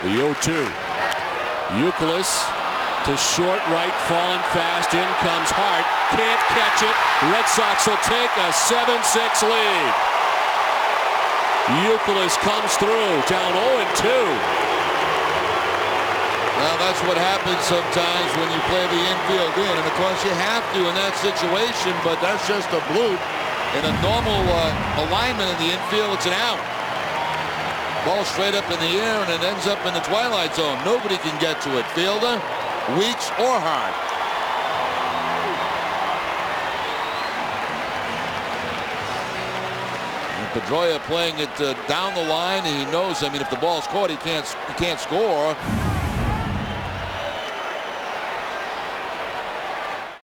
The 0-2. Youkilis to short right, falling fast. In comes Hart. Can't catch it. Red Sox will take a 7-6 lead. Youkilis comes through, down 0-2. Well, that's what happens sometimes when you play the infield in. And of course, you have to in that situation, but that's just a bloop. In a normal uh, alignment in the infield, it's an out. Ball straight up in the air, and it ends up in the twilight zone. Nobody can get to it. Fielder, Weeks, or Hart. Pedroia playing it uh, down the line, he knows. I mean, if the ball's caught, he can't he can't score.